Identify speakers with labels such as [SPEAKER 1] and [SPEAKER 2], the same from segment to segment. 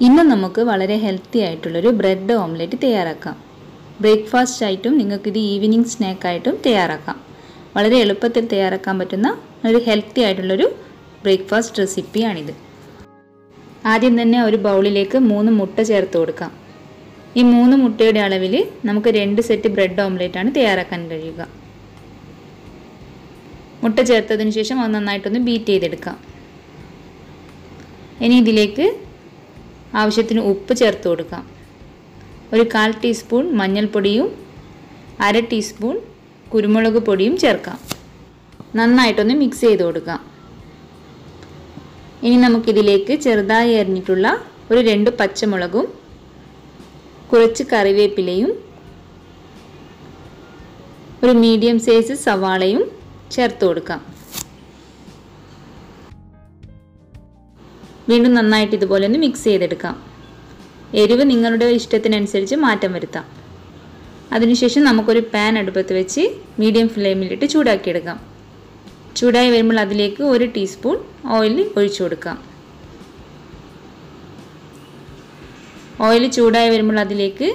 [SPEAKER 1] ഇന്ന് നമുക്ക് വളരെ ഹെൽത്തി ആയിട്ടുള്ളൊരു ബ്രെഡ് ഓംലെറ്റ് തയ്യാറാക്കാം. ബ്രേക്ക്ഫാസ്റ്റ് ആയിട്ടും നിങ്ങൾക്കിത് ഈവനിങ് സ്നാക്കായിട്ടും തയ്യാറാക്കാം. വളരെ എളുപ്പത്തിൽ തയ്യാറാക്കാൻ പറ്റുന്ന ഒരു ഹെൽത്തി ആയിട്ടുള്ളൊരു ബ്രേക്ക്ഫാസ്റ്റ് റെസിപ്പിയാണിത് ആദ്യം തന്നെ ഒരു ബൗളിലേക്ക് മൂന്ന് മുട്ട ചേർത്ത് കൊടുക്കാം. ഈ മൂന്ന് മുട്ടയുടെ അളവിൽ നമുക്ക് രണ്ട് സെറ്റ് ബ്രെഡ് ഓംലെറ്റ് ആണ് തയ്യാറാക്കാൻ കഴിയുക. മുട്ട ചേർത്തതിന് ശേഷം അത് നന്നായിട്ടൊന്ന് ബീറ്റ് ചെയ്തെടുക്കാം. ഇനി ഇതിലേക്ക് ആവശ്യത്തിന് ഉപ്പ് ചേർത്ത് കൊടുക്കാം. ഒരു കാൽ ടീസ്പൂൺ മഞ്ഞൾപ്പൊടിയും അര ടീസ്പൂൺ കുരുമുളക് പൊടിയും ചേർക്കാം. നന്നായിട്ടൊന്ന് മിക്സ് ചെയ്ത് കൊടുക്കാം. ഇനി നമുക്കിതിലേക്ക് ചെറുതായി അരിഞ്ഞിട്ടുള്ള ഒരു രണ്ട് പച്ചമുളകും കുറച്ച് കറിവേപ്പിലയും ഒരു മീഡിയം സൈസ് സവാളയും ചേർത്ത് കൊടുക്കാം. വീണ്ടും നന്നായിട്ട് ഇതുപോലെ ഒന്ന് മിക്സ് ചെയ്തെടുക്കാം. എരിവ് നിങ്ങളുടെ ഇഷ്ടത്തിനനുസരിച്ച് മാറ്റം വരുത്താം. അതിനുശേഷം നമുക്കൊരു പാൻ അടുപ്പത്ത് വെച്ച് മീഡിയം ഫ്ലെയിമിലിട്ട് ചൂടാക്കിയെടുക്കാം. ചൂടായി വരുമ്പോൾ അതിലേക്ക് ഒരു ടീസ്പൂൺ ഓയിൽ ഒഴിച്ചു കൊടുക്കാം. ഓയിൽ ചൂടായി വരുമ്പോൾ അതിലേക്ക്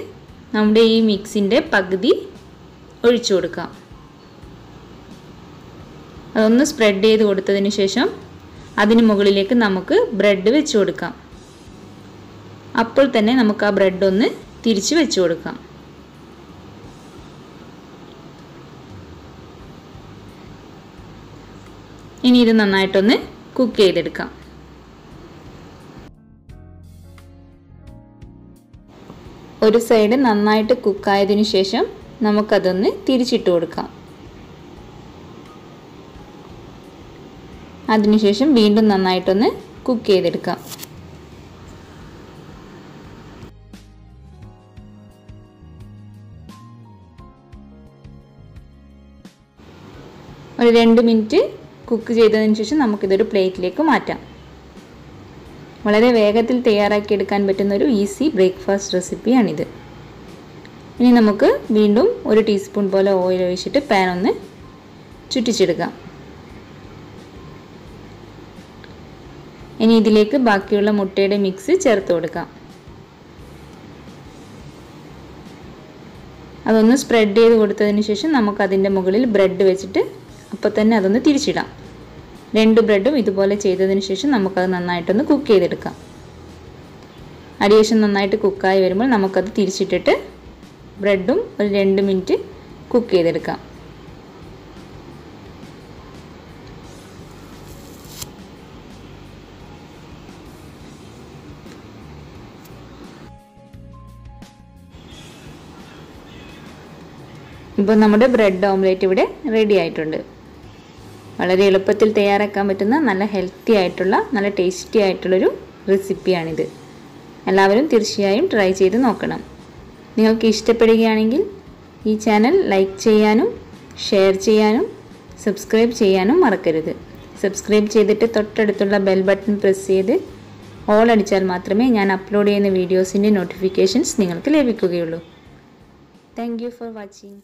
[SPEAKER 1] നമ്മുടെ ഈ മിക്സിന്റെ പകുതി ഒഴിച്ചു കൊടുക്കാം. അതൊന്ന് സ്പ്രെഡ് ചെയ്ത് കൊടുത്തതിന് ശേഷം അതിന് മുകളിലേക്ക് നമുക്ക് ബ്രെഡ് വെച്ച് കൊടുക്കാം. അപ്പോൾ തന്നെ നമുക്ക് ആ ബ്രെഡ് ഒന്ന് തിരിച്ച് വെച്ച് കൊടുക്കാം. ഇനി ഇത് നന്നായിട്ടൊന്ന് കുക്ക് ചെയ്തെടുക്കാം. ഒരു സൈഡ് നന്നായിട്ട് കുക്കായതിനു ശേഷം നമുക്കതൊന്ന് തിരിച്ചിട്ട് കൊടുക്കാം. അതിനുശേഷം വീണ്ടും നന്നായിട്ടൊന്ന് കുക്ക് ചെയ്തെടുക്കാം. ഒരു രണ്ട് മിനിറ്റ് കുക്ക് ചെയ്തതിന് ശേഷം നമുക്കിതൊരു പ്ലേറ്റിലേക്ക് മാറ്റാം. വളരെ വേഗത്തിൽ തയ്യാറാക്കിയെടുക്കാൻ പറ്റുന്ന ഒരു ഈസി ബ്രേക്ക്ഫാസ്റ്റ് റെസിപ്പിയാണിത് ഇനി നമുക്ക് വീണ്ടും ഒരു ടീസ്പൂൺ പോലെ ഓയിൽ ഒഴിച്ചിട്ട് പാൻ ഒന്ന് ചുറ്റിച്ചെടുക്കാം. ഇനി ഇതിലേക്ക് ബാക്കിയുള്ള മുട്ടയുടെ മിക്സ് ചേർത്ത് കൊടുക്കാം. അതൊന്ന് സ്പ്രെഡ് ചെയ്ത് കൊടുത്തതിന് ശേഷം നമുക്ക് അതിന്റെ മുകളിൽ ബ്രെഡ് വെച്ചിട്ട് അപ്പോൾ തന്നെ അതൊന്ന് തിരിച്ചിടാം. രണ്ട് ബ്രെഡും ഇതുപോലെ ചെയ്തതിന് ശേഷം നമുക്കത് നന്നായിട്ടൊന്ന് കുക്ക് ചെയ്തെടുക്കാം. അടിയേഷൻ നന്നായിട്ട് കുക്കായി വരുമ്പോൾ നമുക്കത് തിരിച്ചിട്ടിട്ട് ബ്രെഡും ഒരു രണ്ട് മിനിറ്റ് കുക്ക് ചെയ്തെടുക്കാം. ഇപ്പോൾ നമ്മുടെ ബ്രെഡ് ഓംലേറ്റ് ഇവിടെ റെഡി ആയിട്ടുണ്ട്. വളരെ എളുപ്പത്തിൽ തയ്യാറാക്കാൻ പറ്റുന്ന നല്ല ഹെൽത്തി ആയിട്ടുള്ള നല്ല ടേസ്റ്റി ആയിട്ടുള്ളൊരു റെസിപ്പിയാണിത് എല്ലാവരും തീർച്ചയായും ട്രൈ ചെയ്ത് നോക്കണം. നിങ്ങൾക്ക് ഇഷ്ടപ്പെടുകയാണെങ്കിൽ ഈ ചാനൽ ലൈക്ക് ചെയ്യാനും ഷെയർ ചെയ്യാനും സബ്സ്ക്രൈബ് ചെയ്യാനും മറക്കരുത്. സബ്സ്ക്രൈബ് ചെയ്തിട്ട് തൊട്ടടുത്തുള്ള ബെൽ ബട്ടൺ പ്രസ് ചെയ്ത് ഓൾ അടിച്ചാൽ മാത്രമേ ഞാൻ അപ്ലോഡ് ചെയ്യുന്ന വീഡിയോസിന്റെ നോട്ടിഫിക്കേഷൻസ് നിങ്ങൾക്ക് ലഭിക്കുകയുള്ളൂ. Thank for watching